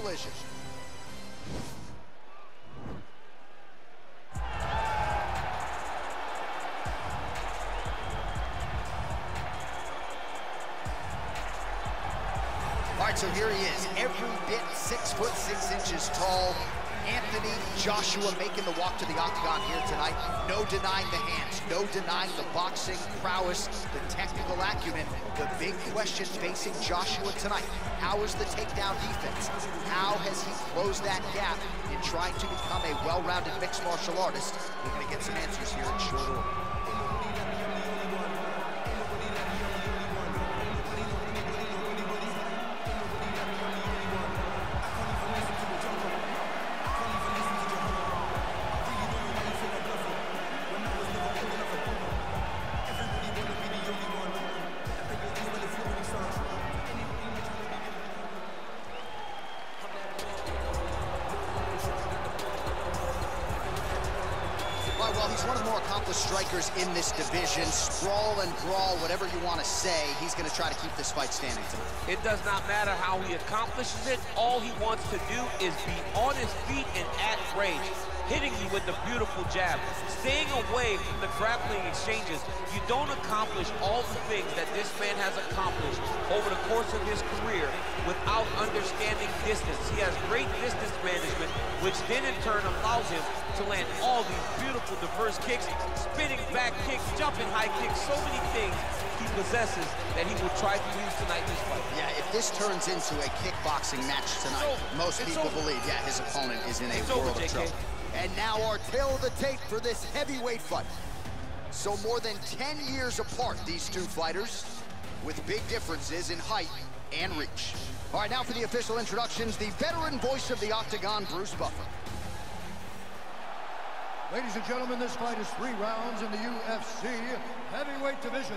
collision. All right, so here he is, every bit six foot six inches tall. Anthony Joshua making the walk to the octagon here tonight. No denying the hands, no denying the boxing prowess, the technical acumen. The big question facing Joshua tonight, how is the takedown defense? How has he closed that gap in trying to become a well-rounded mixed martial artist? We're gonna get some answers here in short order. He's one of the more accomplished strikers in this division. Sprawl and brawl, whatever you want to say, he's going to try to keep this fight standing tonight. It does not matter how he accomplishes it. All he wants to do is be on his feet and at range, hitting you with the beautiful jab, staying away from the grappling exchanges. You don't accomplish all the things that this man has accomplished over the course of his career without understanding distance. He has great distance management, which then in turn allows him to land all these beautiful diverse kicks, spinning back kicks, jumping high kicks, so many things he possesses that he will try to use tonight in this fight. Yeah, if this turns into a kickboxing match tonight, most It's people over. believe, yeah, his opponent is in a It's world over, of trouble. And now our tale of the tape for this heavyweight fight. So more than 10 years apart, these two fighters, with big differences in height and reach. All right, now for the official introductions, the veteran voice of the Octagon, Bruce Buffer. Ladies and gentlemen, this fight is three rounds in the UFC heavyweight division.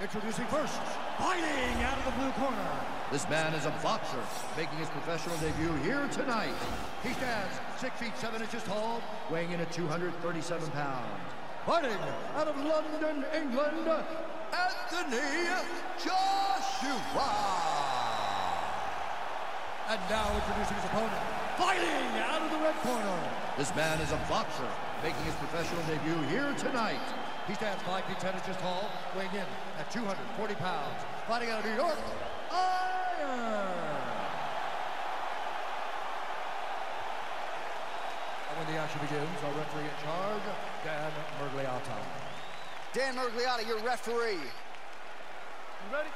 Introducing first, fighting out of the blue corner. This man is a boxer, making his professional debut here tonight. He stands six feet seven inches tall, weighing in at 237 pounds. Fighting out of London, England, Anthony Joshua. And now introducing his opponent, fighting out of the red corner. This man is a boxer, making his professional debut here tonight. He stands 5 feet 10 inches tall, weighing in at 240 pounds. Fighting out of New York, Iron. And when the action begins, our referee in charge, Dan Miragliotta. Dan Miragliotta, your referee. You ready?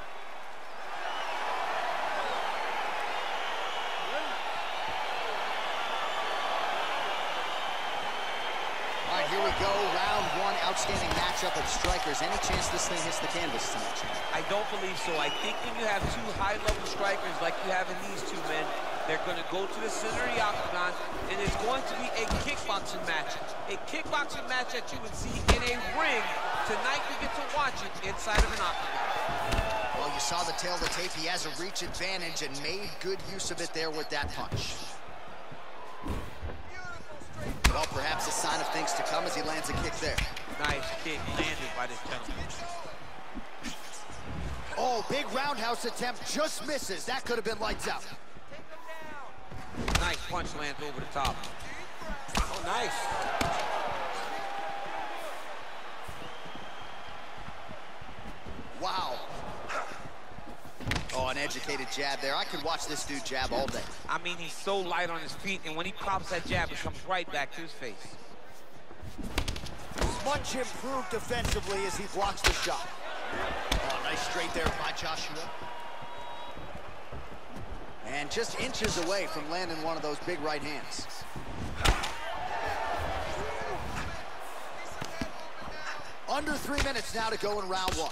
Here we go. Round one, outstanding matchup of strikers. Any chance this thing hits the canvas tonight? I don't believe so. I think when you have two high-level strikers like you have in these two men, they're going to go to the center of the octagon, and it's going to be a kickboxing match. A kickboxing match that you would see in a ring. Tonight, you get to watch it inside of an octagon. Well, you saw the tale of the tape. He has a reach advantage and made good use of it there with that punch. Things to come as he lands a kick there. Nice kick landed by this gentleman. Oh, big roundhouse attempt just misses. That could have been lights out. Nice punch lands over the top. Oh, nice. Wow. Oh, an educated jab there. I could watch this dude jab all day. I mean, he's so light on his feet, and when he pops that jab, it comes right back to his face. Much improved defensively as he blocks the shot. Oh, nice straight there by Joshua. And just inches away from landing one of those big right hands. Under three minutes now to go in round one.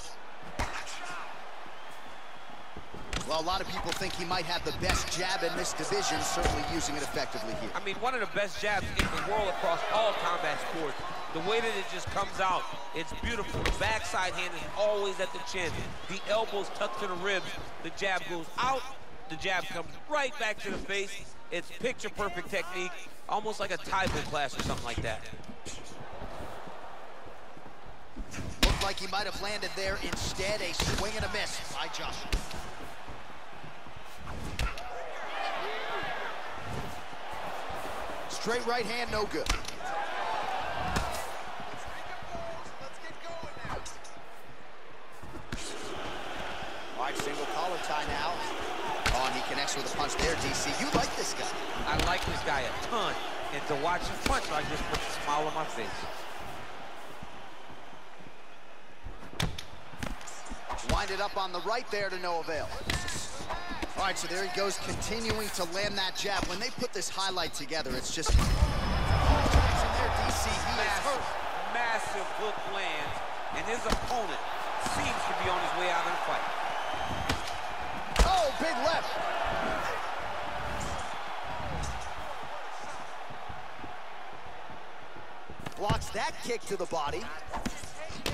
Well, a lot of people think he might have the best jab in this division, certainly using it effectively here. I mean, one of the best jabs in the world across all combat sports. The way that it just comes out, it's beautiful. The backside hand is always at the chin. The elbows tucked to the ribs. The jab goes out. The jab comes right back to the face. It's picture-perfect technique, almost like a Tae Bo class or something like that. Looked like he might have landed there. Instead, a swing and a miss by Joshua. Straight right hand, no good. All single now. Oh, and he connects with a punch there, DC. You like this guy. I like this guy a ton. And to watch him punch, I just put a smile on my face. Wind it up on the right there to no avail. All right, so there he goes, continuing to land that jab. When they put this highlight together, it's just... There, DC, he massive, massive hook lands, and his opponent seems to be on his way out of the fight. Big left. Blocks that kick to the body.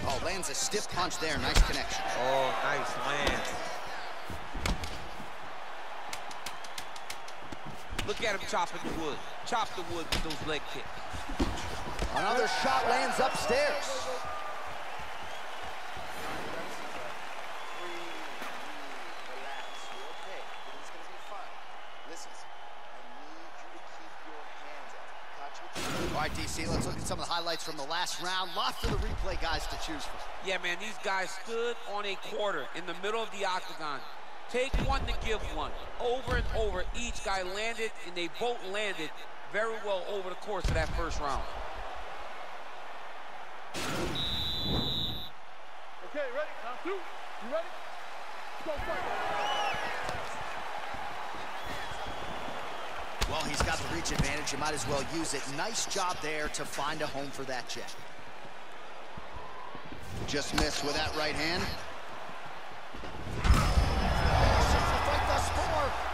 Oh, lands a stiff punch there. Nice connection. Oh, nice land. Look at him chopping the wood. Chop the wood with those leg kicks. Another shot lands upstairs. Right, DC, let's look at some of the highlights from the last round. Lots of the replay guys to choose from. Yeah, man, these guys stood on a quarter in the middle of the octagon. Take one to give one. Over and over, each guy landed, and they both landed very well over the course of that first round. Okay, ready? Round two. You ready? Let's Go fight. Well, he's got the reach advantage. You might as well use it. Nice job there to find a home for that jab. Just missed with that right hand.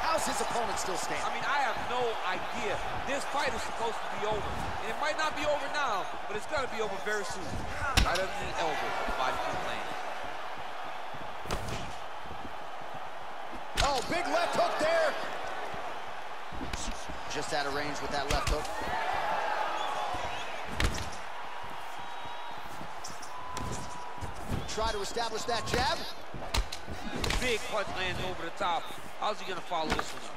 How's his opponent still standing? I mean, I have no idea. This fight is supposed to be over. And it might not be over now, but it's going to be over very soon. Right under the elbow, body to the land. Oh, big left hook there. Just out of range with that left hook. Try to establish that jab. Big punch lands over the top. How's he going to follow this one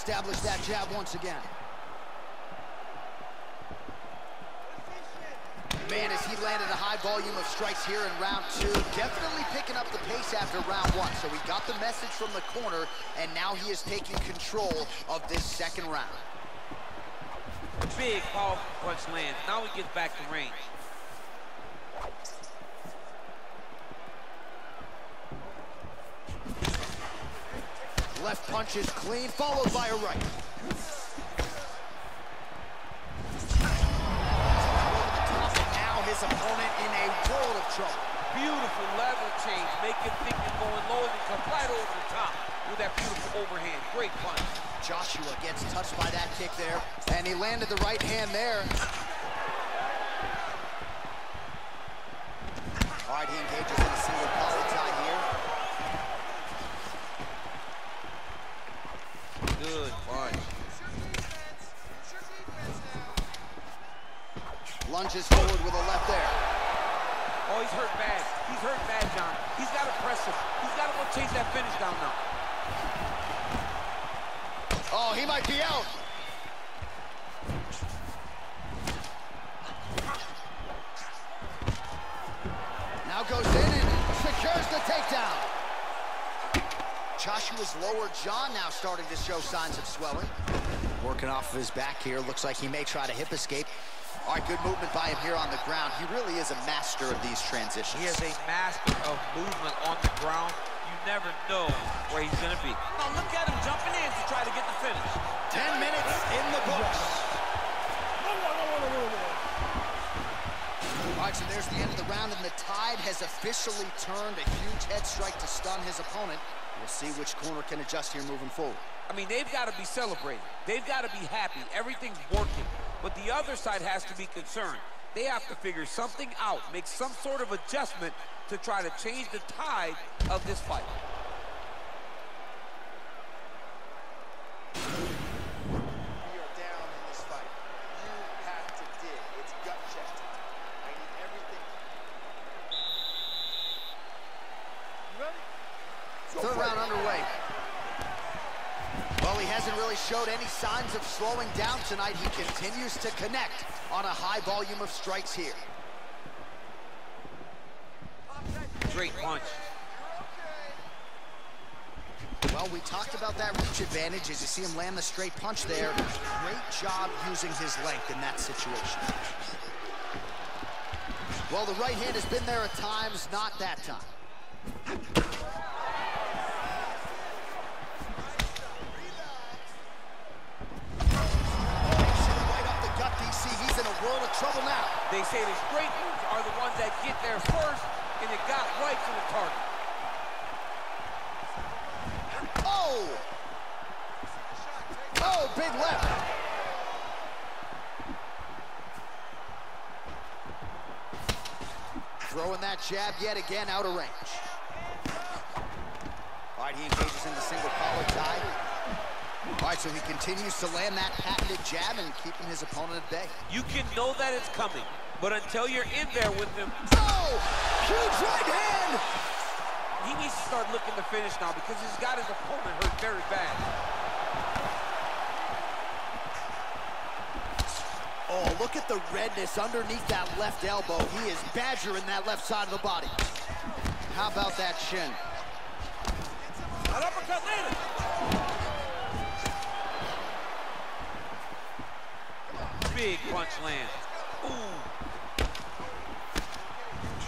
establish that jab once again. Man, as he landed a high volume of strikes here in round two, definitely picking up the pace after round one. So he got the message from the corner, and now he is taking control of this second round. Big powerful punch lands. Now he gets back to range. Left punch is clean, followed by a right. now his opponent in a world of trouble. Beautiful level change. Make him think you're going low and come right over the top with that beautiful overhand. Great punch. Joshua gets touched by that kick there, and he landed the right hand there. All right, he engages in a single collar tie here. Good punch. Lunges forward with a left there. Oh, he's hurt bad. He's hurt bad, John. He's got to press him. He's got to go chase that finish down now. Oh, he might be out. Now goes in and secures the takedown. Joshua's lower jaw now starting to show signs of swelling. Working off of his back here. Looks like he may try to hip escape. All right, good movement by him here on the ground. He really is a master of these transitions. He is a master of movement on the ground. You never know where he's going to be. Now look at him jumping in to try to get the finish. 10 minutes in the books. All right, so there's the end of the round, and the tide has officially turned a huge head strike to stun his opponent. We'll see which corner can adjust here moving forward. I mean, they've got to be celebrating. They've got to be happy. Everything's working. But the other side has to be concerned. They have to figure something out, make some sort of adjustment to try to change the tide of this fight. Third round underway. Well, he hasn't really showed any signs of slowing down tonight. He continues to connect on a high volume of strikes here. Great punch. Well, we talked about that reach advantage as you see him land the straight punch there. Great job using his length in that situation. Well, the right hand has been there at times, not that time. Trouble now. They say the straight moves are the ones that get there first, and it got right to the target. Oh! Oh, big left. Throwing that jab yet again out of range. All right, he engages in the single collar tie. All right, so he continues to land that patented jab and keeping his opponent at bay. You can know that it's coming, but until you're in there with him... Oh! Huge right hand! He needs to start looking to finish now because he's got his opponent hurt very bad. Oh, look at the redness underneath that left elbow. He is badgering that left side of the body. How about that shin? An uppercut landed. Punch lands. Ooh.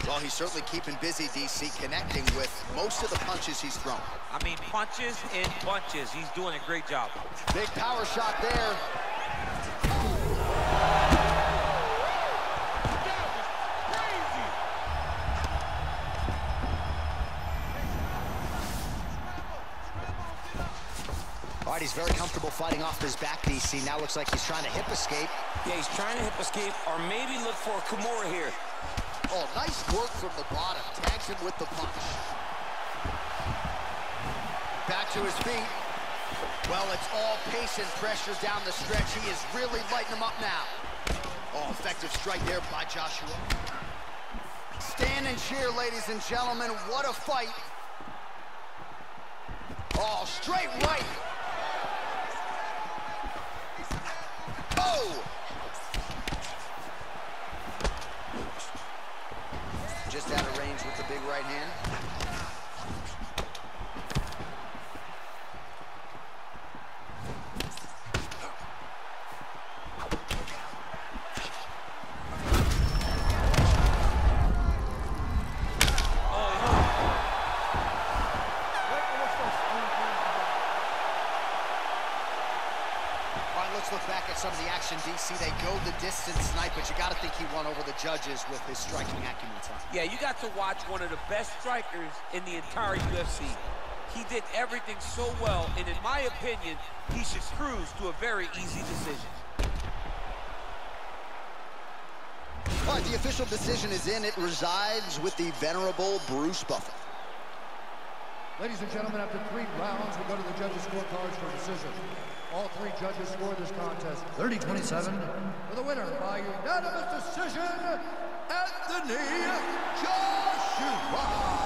Well, he's certainly keeping busy, DC, connecting with most of the punches he's thrown. I mean, punches and bunches. He's doing a great job. Big power shot there. All right, he's very comfortable fighting off his back, DC. Now looks like he's trying to hip escape. Yeah, he's trying to hip escape or maybe look for a Kimura here. Oh, nice work from the bottom. Tags him with the punch. Back to his feet. Well, it's all pace and pressure down the stretch. He is really lighting him up now. Oh, effective strike there by Joshua. Stand and cheer, ladies and gentlemen. What a fight. Oh, straight right. Oh! Just out of range with the big right hand. some of the action, DC. They go the distance tonight, but you got to think he won over the judges with his striking acumen tonight. Yeah, you got to watch one of the best strikers in the entire UFC. He did everything so well, and in my opinion, he should cruise to a very easy decision. All right, the official decision is in. It resides with the venerable Bruce Buffer. Ladies and gentlemen, after three rounds, we go to the judges' scorecards for a decision. All three judges scored this contest 30-27 for the winner by unanimous decision, Anthony Joshua.